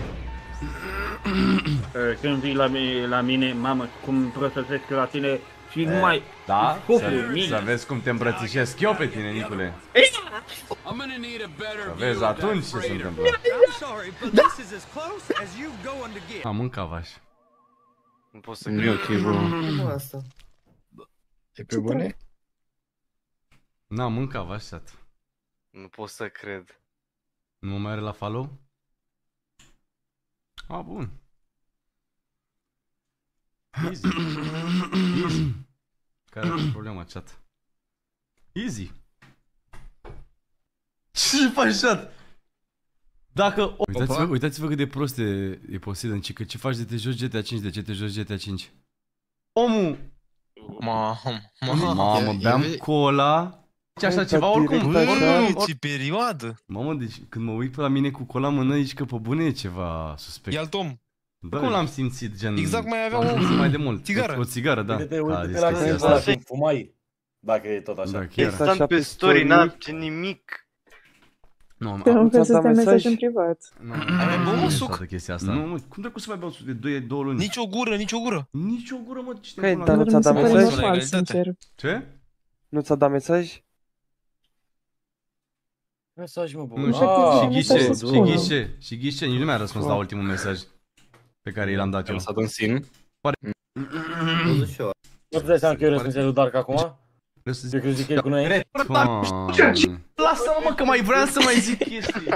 [SPEAKER 14] Uh, Când vii la mine, la mine, mamă, cum prosăsesc la tine și
[SPEAKER 2] E,
[SPEAKER 14] nu mai...
[SPEAKER 2] Da?
[SPEAKER 14] Scufuri,
[SPEAKER 2] Să,
[SPEAKER 14] mii.
[SPEAKER 2] să vezi cum te îmbrățișesc eu pe tine, Nicule. Să vezi atunci ce se întâmplă. Am mâncat vaș.
[SPEAKER 4] Nu pot să
[SPEAKER 3] Nu e
[SPEAKER 4] cred.
[SPEAKER 3] ok, bro.
[SPEAKER 11] Asta?
[SPEAKER 3] E pe bune?
[SPEAKER 2] N-am mâncat vaș, sat.
[SPEAKER 4] Nu pot să cred.
[SPEAKER 2] Nu mă mai are la follow? A, bun. Easy. Easy. Care e problema, chat? Easy. Ce faci, chat? Dacă... Uitați-vă, uitați-vă cât de prost e, e Poseidon, ci că ce faci de te joci GTA 5, de ce te joci GTA 5? Omul!
[SPEAKER 4] Mamă,
[SPEAKER 2] Mamă, beam cola. Ce așa ceva, oricum,
[SPEAKER 4] Bă,
[SPEAKER 2] oricum,
[SPEAKER 4] ce perioadă.
[SPEAKER 2] Mamă, deci când mă uit pe la mine cu cola în mână, zici că pe bune e ceva suspect.
[SPEAKER 4] Ia-l Tom.
[SPEAKER 2] Da, cum l-am simțit, gen...
[SPEAKER 4] Exact mai avea
[SPEAKER 2] am
[SPEAKER 4] o
[SPEAKER 2] simțit mai de mult.
[SPEAKER 4] țigară.
[SPEAKER 2] O, o țigară, da.
[SPEAKER 1] Uite-te,
[SPEAKER 2] A
[SPEAKER 1] uite-te
[SPEAKER 2] zis
[SPEAKER 1] la
[SPEAKER 2] chestia
[SPEAKER 1] mine
[SPEAKER 2] asta.
[SPEAKER 1] ăla când fumai. Dacă e tot așa.
[SPEAKER 2] Da, chiar.
[SPEAKER 15] Instant pe story, n-am ce nimic.
[SPEAKER 2] Nu, am
[SPEAKER 12] Te rog
[SPEAKER 2] am-
[SPEAKER 12] să dai mesaj în privat.
[SPEAKER 2] Nu,
[SPEAKER 4] Ai mai băut
[SPEAKER 2] nu
[SPEAKER 4] suc?
[SPEAKER 2] toată chestia asta. Nu, mă, cum trebuie să mai beau suc de 2, 2 luni?
[SPEAKER 4] Nici o gură, nici o gură.
[SPEAKER 2] Nici o gură, mă, ce te
[SPEAKER 12] Că
[SPEAKER 2] pun la
[SPEAKER 12] dar nu
[SPEAKER 2] gură?
[SPEAKER 12] ți-a dat
[SPEAKER 4] Mi se pare
[SPEAKER 12] mesaj?
[SPEAKER 4] normal,
[SPEAKER 12] sincer.
[SPEAKER 2] Ce?
[SPEAKER 12] Nu ți-a dat mesaj?
[SPEAKER 1] Mesaj, mă, bă.
[SPEAKER 2] Nu știu,
[SPEAKER 1] Ah,
[SPEAKER 2] și ghișe,
[SPEAKER 12] mesaj să
[SPEAKER 2] și
[SPEAKER 12] spună.
[SPEAKER 2] ghișe, și ghișe, nici nu mi-a răspuns la ultimul mesaj pe care i l-am dat eu.
[SPEAKER 6] lăsat în sin.
[SPEAKER 2] Pare...
[SPEAKER 1] Nu îți dai seama că eu răspuns lui Dark acum?
[SPEAKER 2] Vreau să
[SPEAKER 1] Eu crezi că e cu noi?
[SPEAKER 2] Doamne. Lasă-mă, mă, că mai vreau să mai zic chestii.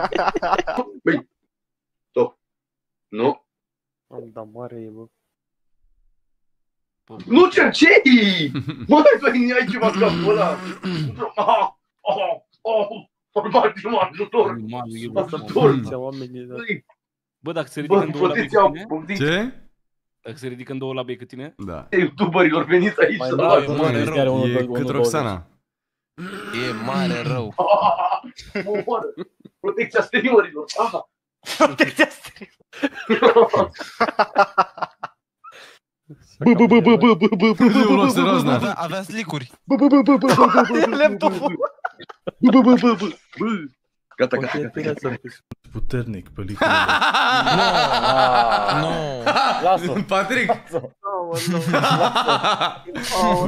[SPEAKER 15] Nu.
[SPEAKER 12] Am dat mare e, bă.
[SPEAKER 15] Nu cercei! Mă, băi, ai ceva capul ăla! Ah, oh, oh, Format de ajutor! Ajutor!
[SPEAKER 6] Protecția oamenilor. Bă, dacă se ridică
[SPEAKER 15] Bă,
[SPEAKER 6] în două la
[SPEAKER 15] protecția
[SPEAKER 6] cât tine?
[SPEAKER 15] poftiți.
[SPEAKER 2] Ce?
[SPEAKER 6] Dacă se ridică în două la cât tine?
[SPEAKER 2] Da.
[SPEAKER 15] Youtuberilor veniți aici
[SPEAKER 1] Mai
[SPEAKER 15] să
[SPEAKER 1] da,
[SPEAKER 15] luați.
[SPEAKER 1] e
[SPEAKER 4] mare
[SPEAKER 1] mare
[SPEAKER 4] rău.
[SPEAKER 1] rău.
[SPEAKER 2] E cât Roxana.
[SPEAKER 4] E mare rău.
[SPEAKER 15] Mă omoară. Protecția streamerilor. Ah.
[SPEAKER 11] Protecția
[SPEAKER 15] Bă, bă, bă, bă, bă, bă, bă, bă,
[SPEAKER 2] Eu luat să razna.
[SPEAKER 4] Avea, avea slicuri.
[SPEAKER 15] bă, bă, bă, bă, bă, bă, bă, bă,
[SPEAKER 11] Laptopul.
[SPEAKER 15] bă, bă, bă, bă, bă, bă. Gata, gata,
[SPEAKER 12] Poate
[SPEAKER 15] gata,
[SPEAKER 12] tine
[SPEAKER 15] gata.
[SPEAKER 12] să
[SPEAKER 11] Puternic película.
[SPEAKER 4] Nu.
[SPEAKER 1] Lasă.
[SPEAKER 2] Patrick!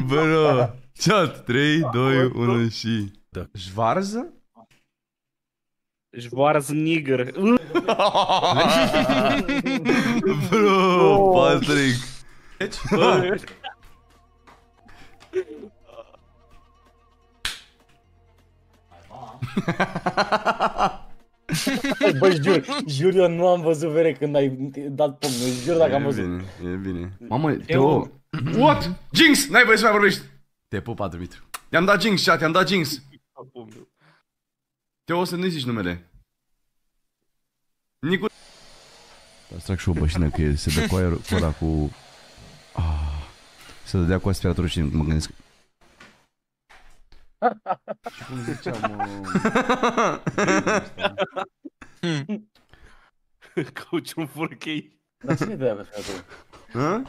[SPEAKER 2] Bro, chat, 3, 2, 1 și...
[SPEAKER 11] Da.
[SPEAKER 2] Șvarză?
[SPEAKER 6] Schwarzenegger.
[SPEAKER 2] Bro, Patrick. Deci,
[SPEAKER 1] Bă, jur, jur, eu nu am văzut vere când ai dat pumnul. Jur dacă am
[SPEAKER 2] e
[SPEAKER 1] văzut.
[SPEAKER 2] bine, e bine. Mamă, Teo... What? Jinx! N-ai voie să mai vorbești. Te pupa, Dumitru. I-am dat Jinx, chat, i-am dat Jinx. Teo, să nu zici numele. Nicu... Să trag și o bășină că e- se dă cu aer, cu ăla cu... Ah, se dădea cu aspiratorul și mă gândesc... Și cum ziceam,
[SPEAKER 6] Cauci un 4K.
[SPEAKER 1] Dar cine dădea cu aspiratorul?
[SPEAKER 2] Hă?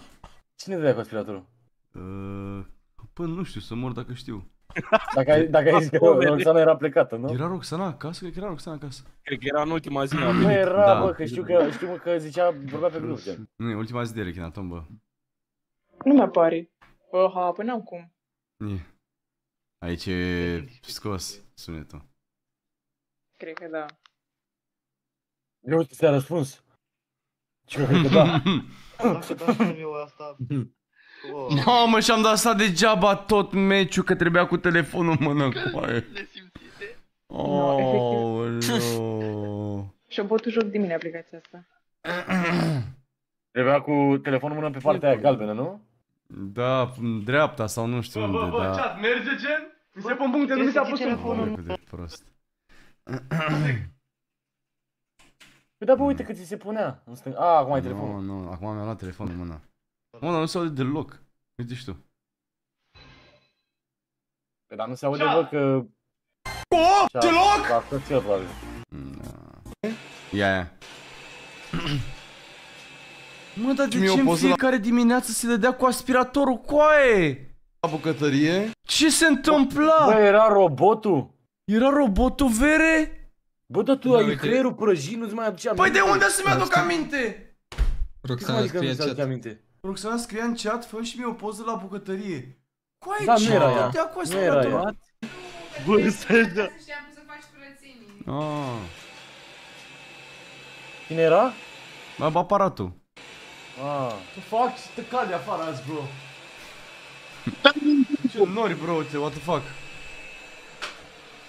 [SPEAKER 1] Cine dădea cu aspiratorul?
[SPEAKER 2] Uh, Păi nu știu, să mor dacă știu.
[SPEAKER 1] Dacă ai, dacă ai zis că Roxana era plecată, nu?
[SPEAKER 2] Era Roxana acasă? Cred că era Roxana acasă.
[SPEAKER 6] Cred că era în ultima zi.
[SPEAKER 1] Nu era,
[SPEAKER 2] Da.
[SPEAKER 1] bă, că știu că, știu mă, că zicea, vorbea pe grup, gen.
[SPEAKER 2] Nu, e ultima zi de Rechinaton, bă.
[SPEAKER 16] Nu mi apare. Oha, păi n-am cum.
[SPEAKER 2] E. Aici e scos sunetul.
[SPEAKER 16] Cred că da.
[SPEAKER 1] Eu uite, ți-a răspuns. Și eu cred că da.
[SPEAKER 15] Dacă dați eu asta...
[SPEAKER 2] Mamă, și-am dat asta degeaba tot meciul, că trebuia cu telefonul în mână cu aia.
[SPEAKER 15] Le simțite?
[SPEAKER 2] Oh, no.
[SPEAKER 16] Și-o băut joc de mine aplicația asta.
[SPEAKER 1] Trebuia cu telefonul mână pe partea aia galbenă, nu?
[SPEAKER 2] Da, în dreapta sau nu știu unde, da.
[SPEAKER 11] chat, merge gen? Mi se pun puncte, nu mi s-a pus un
[SPEAKER 2] Bă, cât de prost.
[SPEAKER 1] Păi da, bă, uite cât ți se punea. În stâng... A, acum ai telefonul.
[SPEAKER 2] Nu, nu, acum mi-am luat telefonul în mână. Mă, dar nu se aude deloc. Uite și tu.
[SPEAKER 1] Păi dar nu se aude, bă, că...
[SPEAKER 2] O,
[SPEAKER 1] Ce
[SPEAKER 2] deloc?
[SPEAKER 1] La tot cel, probabil.
[SPEAKER 2] Ia, ia. Mă, dar de
[SPEAKER 10] Mi-o
[SPEAKER 2] ce în
[SPEAKER 10] poză la-
[SPEAKER 2] fiecare dimineață se dădea cu aspiratorul coaie?
[SPEAKER 10] La bucătărie?
[SPEAKER 2] Ce se întâmpla?
[SPEAKER 1] Bă, era robotul.
[SPEAKER 2] Era robotul vere?
[SPEAKER 1] Bă, dar tu
[SPEAKER 2] Da,
[SPEAKER 1] ai
[SPEAKER 2] uite.
[SPEAKER 1] creierul prăjit, nu-ți mai aduce
[SPEAKER 2] Păi
[SPEAKER 1] aminte.
[SPEAKER 2] de unde să-mi aduc aminte?
[SPEAKER 1] Roxana scrie în chat. aminte.
[SPEAKER 2] Roxana scria în chat, fă și mie o poză la bucătărie. Coaie,
[SPEAKER 1] Da,
[SPEAKER 2] ce
[SPEAKER 1] nu era ea.
[SPEAKER 2] dădea cu
[SPEAKER 1] Nu era
[SPEAKER 2] aspiratorul?
[SPEAKER 1] ea.
[SPEAKER 6] Bă, să
[SPEAKER 2] Ah,
[SPEAKER 1] Cine era?
[SPEAKER 2] Bă, aparatul.
[SPEAKER 1] Ah.
[SPEAKER 10] Tu fac și te cade afară azi, bro.
[SPEAKER 2] Ce nori, bro, ce, what the fuck?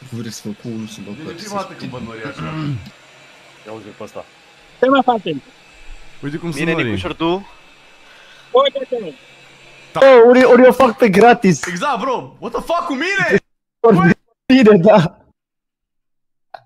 [SPEAKER 3] Vreți să fac unul sub
[SPEAKER 10] E de
[SPEAKER 3] apăr.
[SPEAKER 10] prima dată când văd nori așa.
[SPEAKER 1] Ia uite pe ăsta.
[SPEAKER 14] Ce mă facem?
[SPEAKER 2] Uite cum
[SPEAKER 14] Bine,
[SPEAKER 2] sunt norii.
[SPEAKER 14] Nicușor, tu? Uite-te!
[SPEAKER 17] Oh, ori, ori eu fac pe gratis.
[SPEAKER 2] Exact, bro! What the fuck cu mine?
[SPEAKER 17] Ori bine, da.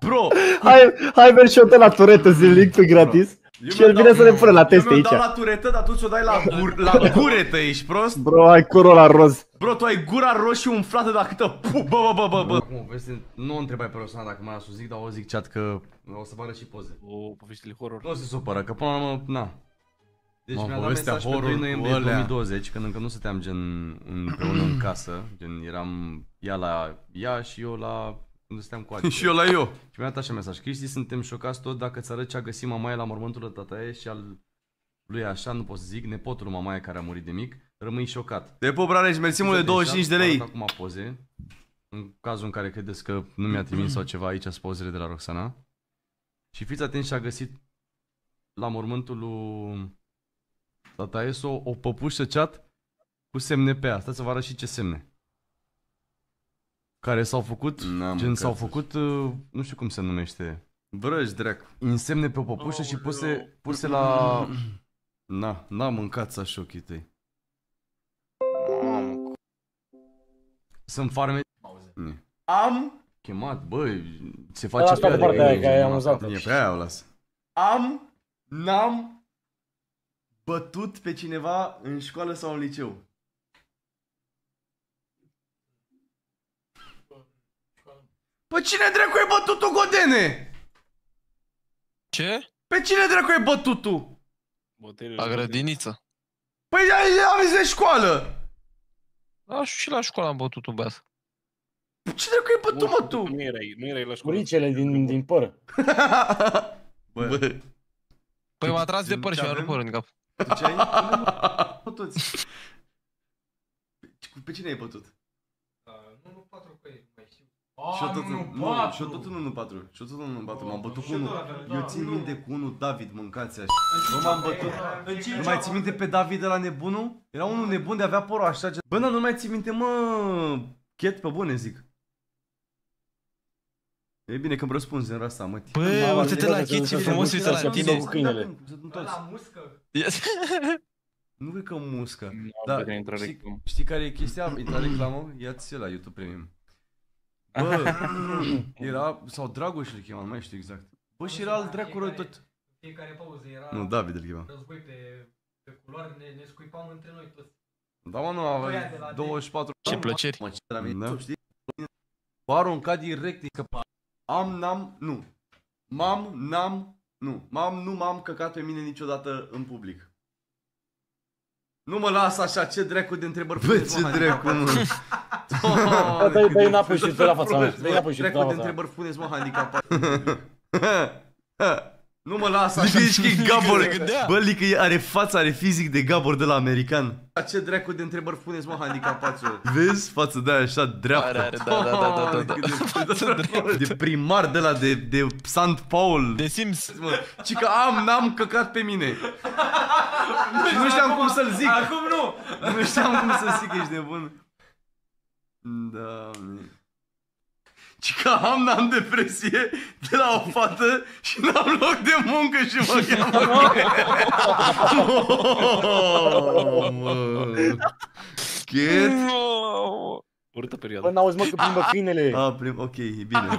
[SPEAKER 2] Bro!
[SPEAKER 17] Hai, hai mergi și eu de la turetă zilnic pe gratis. Și el vine să ne pună la teste
[SPEAKER 2] Eu mi-o
[SPEAKER 17] aici.
[SPEAKER 2] dau la turetă, dar tu ți-o dai la, gur, la guretă, ești prost?
[SPEAKER 17] Bro, ai curul la roz.
[SPEAKER 2] Bro, tu ai gura roșie umflată de câtă pu, bă, bă, bă, bă, bă. Acum, vezi, nu o întrebai pe Rosana dacă mai să o zic, dar o zic chat că o să vă arăt și poze.
[SPEAKER 6] O, poveștile horror.
[SPEAKER 2] Nu se supără, că până la urmă, na.
[SPEAKER 18] Deci
[SPEAKER 2] Mă,
[SPEAKER 18] mi-a dat
[SPEAKER 2] povestea
[SPEAKER 18] mesaj pe 2
[SPEAKER 2] horror
[SPEAKER 18] noiembrie
[SPEAKER 2] cu alea.
[SPEAKER 18] 2020, când încă nu stăteam gen împreună în casă, gen eram ea la ea și eu la unde stăteam cu Adi.
[SPEAKER 2] Și eu la eu.
[SPEAKER 18] Și mi-a dat așa mesaj. Cristi, suntem șocați tot dacă ți arăt ce a găsit mamaia la mormântul de tataie și al lui așa, nu pot să zic, nepotul lui mamaia care a murit de mic, rămâi șocat.
[SPEAKER 2] Te pup, Rareș, mersi mult de 25 de lei.
[SPEAKER 18] Arăt acum poze. În cazul în care credeți că nu mi-a trimis sau ceva, aici sunt pozele de la Roxana. Și fiți atenți și a găsit la mormântul lui tata Eso o păpușă chat cu semne pe ea. Stați să vă arăt și ce semne. Care s-au făcut,
[SPEAKER 2] N-am
[SPEAKER 18] gen s-au
[SPEAKER 2] mâncat
[SPEAKER 18] făcut, uh, nu știu cum se numește,
[SPEAKER 2] Vrăji, dracu.
[SPEAKER 18] insemne pe o păpușă și puse, puse la...
[SPEAKER 2] Na, n-am mâncat să șochii tăi.
[SPEAKER 18] Sunt farme...
[SPEAKER 2] Am,
[SPEAKER 18] Chemat, băi, se
[SPEAKER 1] Da,
[SPEAKER 18] face
[SPEAKER 1] asta
[SPEAKER 18] pe
[SPEAKER 1] pe partea aia, că e
[SPEAKER 18] ea
[SPEAKER 1] amuzant.
[SPEAKER 2] e pe aia o las. Am, n-am bătut pe cineva în școală sau în liceu. Pe cine dracu ai bătut tu, Godene?
[SPEAKER 4] Ce?
[SPEAKER 2] Pe cine dracu ai bătut tu?
[SPEAKER 4] La grădiniță.
[SPEAKER 2] Păi am zis de școală.
[SPEAKER 4] Da, și la școală am bătut un băiat.
[SPEAKER 2] Ce dracu ai bătut, mă, tu?
[SPEAKER 6] Nu erai, nu erai la școală.
[SPEAKER 1] Curicele din, din păr.
[SPEAKER 2] Bă,
[SPEAKER 4] Păi m-a tras de
[SPEAKER 2] Ce
[SPEAKER 4] păr și mi-a
[SPEAKER 2] avem?
[SPEAKER 4] rupt părul în cap.
[SPEAKER 2] tu ce ai? Bă, toți. Pe- Pe cine ai bătut?
[SPEAKER 10] Nu, nu, patru cu ei, mai știu.
[SPEAKER 2] Și eu tot, în- nu, și eu tot în 1-4. Și eu tot în 1-4. M-am bătut cu unul. Eu țin minte cu unul David, mâncați așa. Nu m-am bătut. Nu mai ții minte pe David de la nebunul? Era unul nebun de avea porul așa. gen- Bă, dar nu mai ții minte, mă, chet pe bune, zic. E bine că îmi răspunzi în asta, mă.
[SPEAKER 4] Bă, uite-te la Chet, ce frumos uite la tine.
[SPEAKER 1] Cu câinele.
[SPEAKER 10] La muscă.
[SPEAKER 2] Nu cred că muscă.
[SPEAKER 6] Nu,
[SPEAKER 2] Da,
[SPEAKER 6] bine, intră
[SPEAKER 2] știi,
[SPEAKER 6] reclamă.
[SPEAKER 2] știi care e chestia? Intra reclamă? Ia-ți la YouTube Premium. Bă, era, sau Dragoș îl chema, nu mai știu exact. Bă, și era al dracului tot.
[SPEAKER 10] Fiecare pauză era
[SPEAKER 2] Nu, David îl chema.
[SPEAKER 10] război pe, pe culoare, ne, ne scuipam între noi toți.
[SPEAKER 2] Da, mă, nu,
[SPEAKER 10] Băia de
[SPEAKER 2] avea
[SPEAKER 10] la
[SPEAKER 2] 24
[SPEAKER 4] Ce plăceri.
[SPEAKER 2] Mă, ce la mine, știi? O aruncat direct în scăpat. Am, n-am, nu. M-am, n-am, nu. M-am, nu m-am căcat pe mine niciodată în public. Nu mă las așa, ce dracu de întrebări Bă, ce dracu, mă.
[SPEAKER 1] Bă, dă-i- dă-i înapoi și tu la fața mea. Dă-i înapoi și tu
[SPEAKER 2] Dracu
[SPEAKER 1] la
[SPEAKER 2] de
[SPEAKER 1] fața mea.
[SPEAKER 2] întrebări puneți, mă, handicapat. Nu mă las așa.
[SPEAKER 18] Lică ești că e Gabor.
[SPEAKER 4] se gândea.
[SPEAKER 18] Bă, Lică are fața, are fizic de Gabor de la american.
[SPEAKER 2] Ce dracu de întrebări puneți, mă, handicapaților.
[SPEAKER 18] Vezi? Față de aia așa dreaptă.
[SPEAKER 4] Are, are, da, da, da, da, da, da.
[SPEAKER 18] De primar de la de, de St. Paul.
[SPEAKER 4] De Sims.
[SPEAKER 2] Mă, ci că am, n-am căcat pe mine. Și nu știam cum să-l zic.
[SPEAKER 10] Acum nu!
[SPEAKER 2] Nu știam cum să zic, ești nebun. Da. Ci că am, n-am depresie de la o fată și n-am loc de muncă și mă cheamă
[SPEAKER 18] Oh, mă. Chet?
[SPEAKER 6] Urâtă perioadă.
[SPEAKER 1] Bă, n-auzi mă că plimbă câinele.
[SPEAKER 18] Ah, prim, ok, e bine.